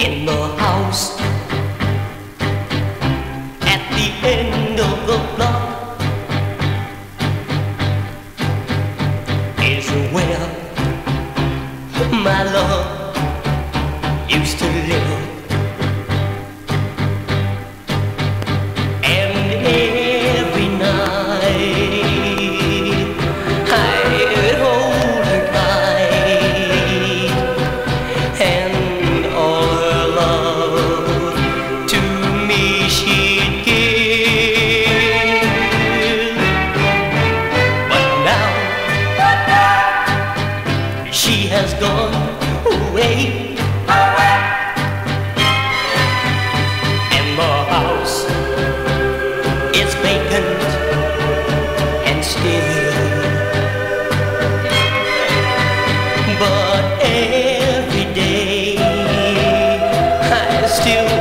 in the house. At the end of the block is where my love used to gone away. And the house is vacant and still. But every day I still